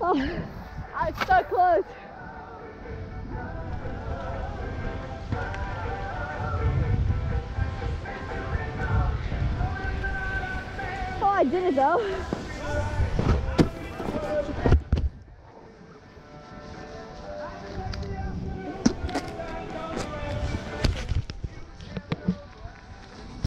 oh, I was so close. Oh, I did it though.